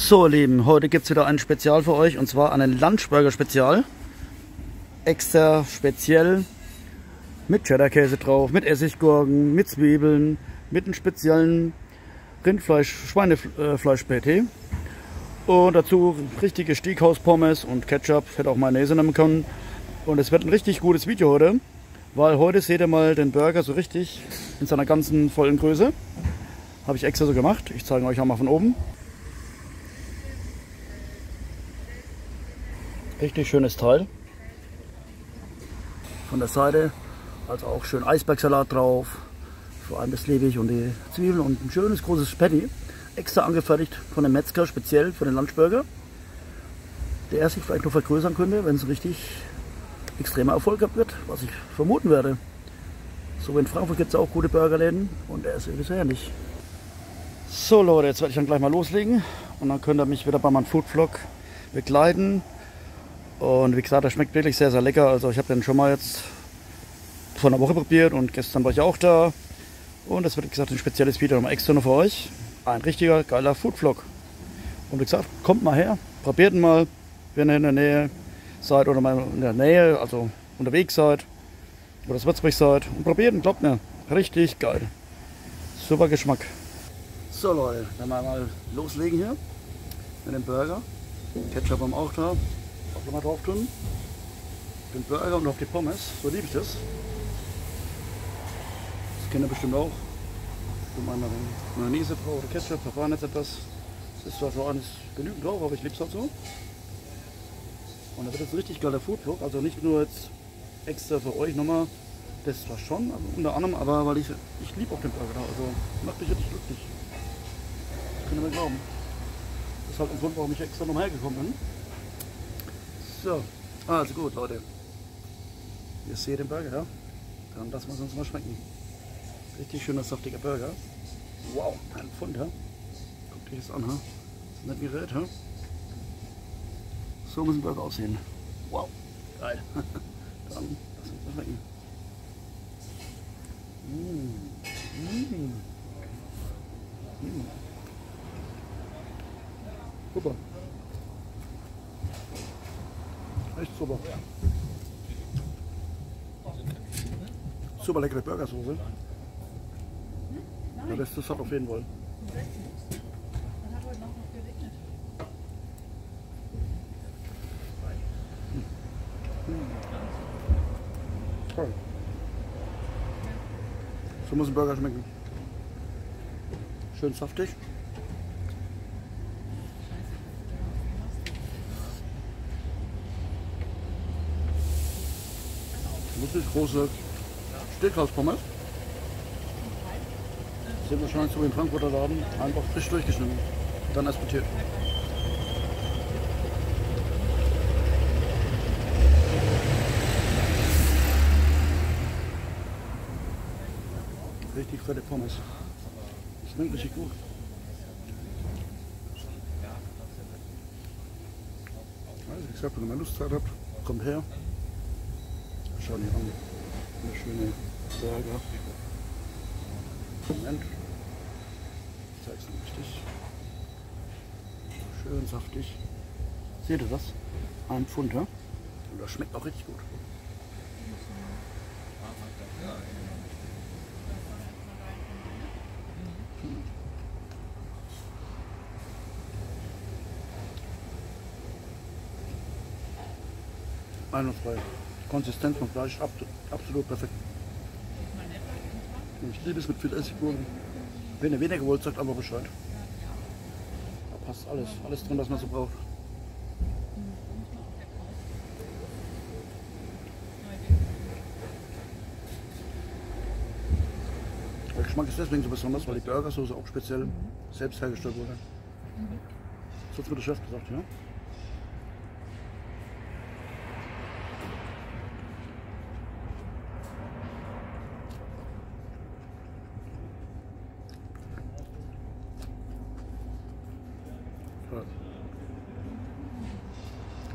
So, ihr Lieben, heute gibt es wieder ein Spezial für euch und zwar einen Lunchburger-Spezial. Extra speziell mit Cheddar-Käse drauf, mit Essiggurken, mit Zwiebeln, mit einem speziellen Rindfleisch, Schweinefleisch-Pâté. Und dazu richtige Stieghaus-Pommes und Ketchup, hätte auch Mayonnaise nehmen können. Und es wird ein richtig gutes Video heute, weil heute seht ihr mal den Burger so richtig in seiner ganzen vollen Größe. Habe ich extra so gemacht. Ich zeige euch auch mal von oben. Richtig schönes Teil. Von der Seite, also auch schön Eisbergsalat drauf. Vor allem das Lebig und die Zwiebeln und ein schönes großes Patty. Extra angefertigt von dem Metzger, speziell für den Lunchburger. Der er sich vielleicht noch vergrößern könnte, wenn es richtig extremer Erfolg wird, was ich vermuten werde. So in Frankfurt gibt es auch gute Burgerläden und er ist bisher nicht. So Leute, jetzt werde ich dann gleich mal loslegen und dann könnt ihr mich wieder bei meinem Foodvlog begleiten. Und wie gesagt, der schmeckt wirklich sehr, sehr lecker. Also ich habe den schon mal jetzt vor einer Woche probiert und gestern war ich auch da. Und das wird, wie gesagt, ein spezielles Video nochmal extra noch für euch. Ein richtiger geiler Foodvlog. Und wie gesagt, kommt mal her, probiert ihn mal, wenn ihr in der Nähe seid oder mal in der Nähe, also unterwegs seid oder das Würzburg seid. Und probiert ihn, glaubt mir, richtig geil. Super Geschmack. So Leute, dann mal loslegen hier mit dem Burger. Ketchup haben wir auch da mal drauf tun. Den Burger und auf die Pommes. So liebe ich das. Das kennt ihr bestimmt auch. Wenn man Mayonnaise braucht oder Ketchup, Papa jetzt etwas. Das ist zwar so alles genügend drauf, aber ich liebe es halt so. Und da wird jetzt ein richtig geiler Foodvlog. Also nicht nur jetzt extra für euch nochmal. Das zwar schon, also unter anderem, aber weil ich, ich liebe auch den Burger da. Also macht mich richtig glücklich. Das könnt ihr mir glauben. Das ist halt ein Grund, warum ich extra nochmal hergekommen bin. So, also gut, Leute. Ihr seht den Burger, ja? Dann lassen wir es uns mal schmecken. Richtig schöner, saftiger Burger. Wow, ein Pfund, ja? Guckt euch das an, ha? Nicht gerät, ha? So muss ein Burger aussehen. Wow, geil. Dann lassen wir uns mal schmecken. Mmh. Mmh. Mmh. Super. Echt super. Super leckere Burgersoße. Ja, das, das hat auf jeden Fall. So muss ein Burger schmecken. Schön saftig. Große Steakhauspommes. Sind wahrscheinlich so wie im Frankfurter Laden, einfach frisch durchgeschnitten, dann asputiert. Richtig fette Pommes. Das schmeckt richtig gut. Also, wie gesagt, wenn ihr mal Lust habt, kommt her. Schauen hier an. Eine schöne Burger. Moment. Ich zeige es richtig. Schön saftig. Seht ihr das? Ein Pfund, ja? Und das schmeckt auch richtig gut. Einwandfrei. Konsistenz vom Fleisch absolut perfekt. Ich liebe es mit viel Essiggurken. Wenn ihr weniger wollt, sagt einfach Bescheid. Da passt alles, alles drin, was man so braucht. Der Geschmack ist deswegen so besonders, weil die Burgersoße auch speziell selbst hergestellt wurde. So hat mir der Chef gesagt, ja.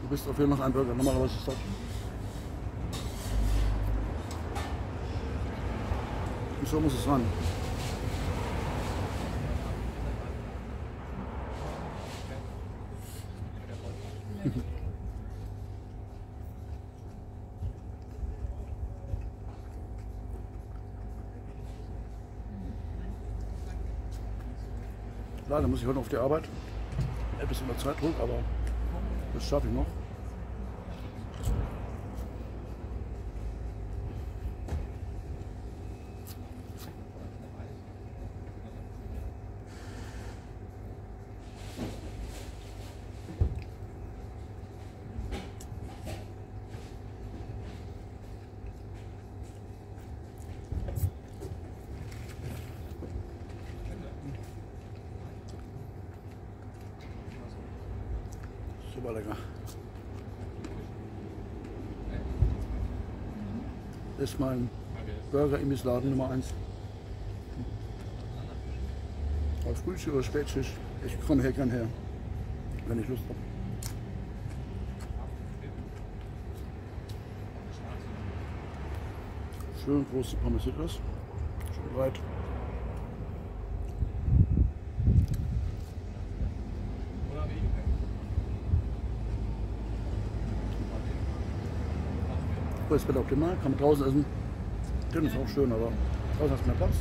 Du bist auf jeden Fall noch ein Burger, normalerweise ist das. Und so muss es sein. Leider muss ich heute auf die Arbeit. Etwas unter Zeitdruck, aber das schaffe ich noch. Super lecker. Das ist mein Burger Laden Nummer 1. Auf Frühstück oder Spätschicht. Ich komme hier gern her, wenn ich Lust habe. Schön große Pommesitos. Schön breit. Das Wetter optimal, kann man draußen essen. Drin ist auch schön, aber draußen hast du mehr Platz.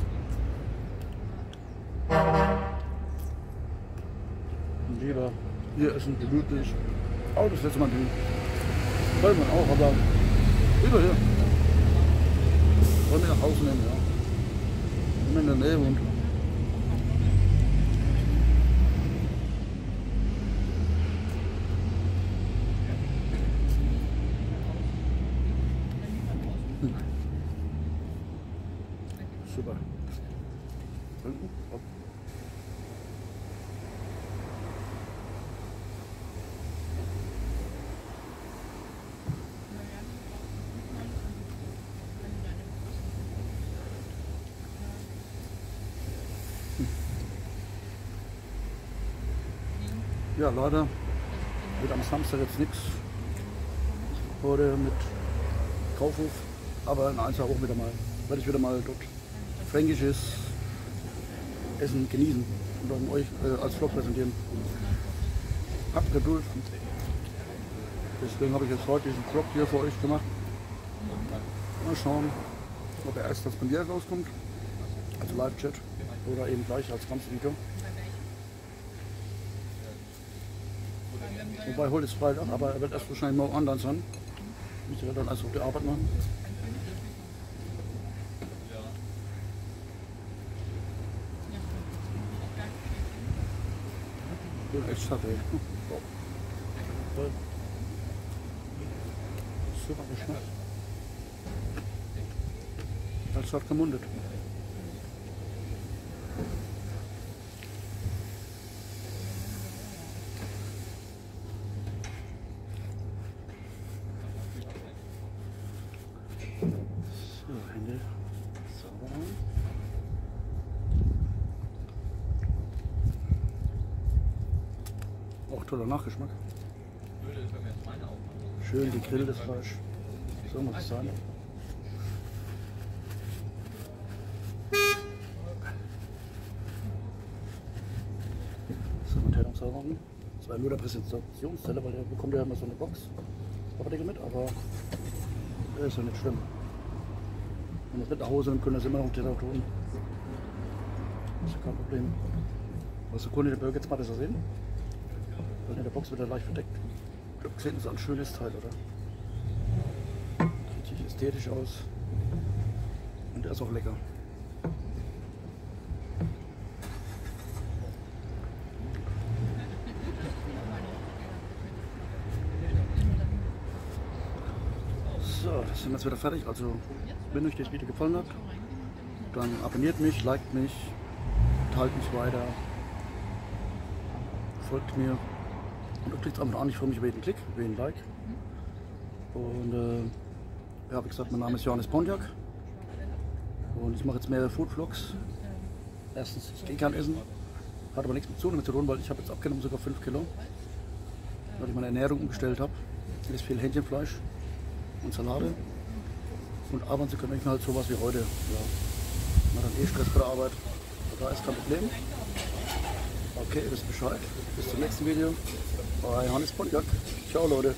Und lieber hier essen, gemütlich. Autos letzte Mal die wollen wir auch, aber lieber hier. Wollen wir nach Hause nehmen, ja. Man in der Nähe wohnt. Ja, leider wird am Samstag jetzt nichts. Heute mit Kaufhof, aber in ein, zwei Wochen wieder mal. Werde ich wieder mal dort fränkisches Essen genießen und dann euch äh, als Vlog präsentieren. Habt Geduld. Deswegen habe ich jetzt heute diesen Vlog hier für euch gemacht. Mal schauen, ob er erst als Premiere rauskommt, also Live-Chat, oder eben gleich als ganzes Video. Wobei heute ist Freitag, aber er wird erst wahrscheinlich morgen online sein. Ich werde dann also die Arbeit machen. bin echt satt, ey. Super geschmeckt. Als hat gemundet. So, Hände sauber machen. Auch toller Nachgeschmack. Schön gegrilltes Fleisch. So muss es sein. So, mit Trennungssäuberung. Das war nur der Präsentationszelle, weil der bekommt ja immer so eine Box. Paprika mit, aber das ist ja nicht schlimm. Wenn wir es mit nach Hause nehmen, können es immer noch Teller tun. Das ist ja kein Problem. Was der Kunde den Burger jetzt mal besser sehen? Weil in der Box wird er leicht verdeckt. Ich glaube, sieht so ein schönes Teil, oder? Sieht richtig ästhetisch aus. Und der ist auch lecker. So, das sind wir jetzt wieder fertig. Also, wenn euch das Video gefallen hat, dann abonniert mich, liked mich, teilt mich weiter, folgt mir. Und klickt einfach an, ich freue mich über jeden Klick, über jeden Like. Und äh, ja, wie gesagt, mein Name ist Johannes Pontiak. Und ich mache jetzt mehrere Food Vlogs. Erstens, ich gehe gern essen, hat aber nichts mit Zunehmen zu tun, weil ich habe jetzt abgenommen sogar 5 Kilo. Weil ich meine Ernährung umgestellt habe. Es ist viel Hähnchenfleisch und Salate. Und abends können ich halt sowas wie heute. Ja. Man hat eh Stress bei der Arbeit. Da ist kein Problem. Okay, ihr wisst Bescheid. Bis zum nächsten Video. Bei Hannes Pontiac. Ciao Leute.